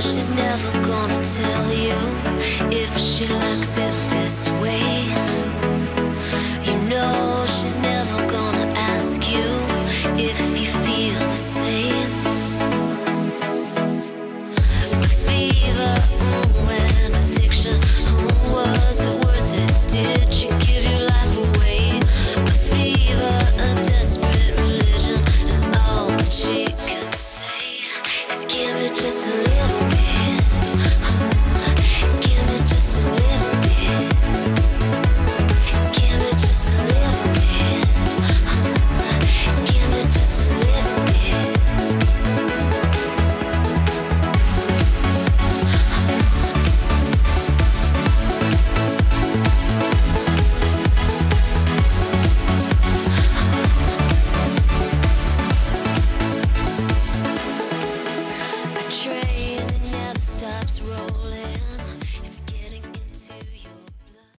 she's never gonna tell you if she likes it this way. You know she's never gonna ask you if you feel the same. The fever mm, and addiction, mm, was it worth it? Did you give your life away? A fever, stops rolling.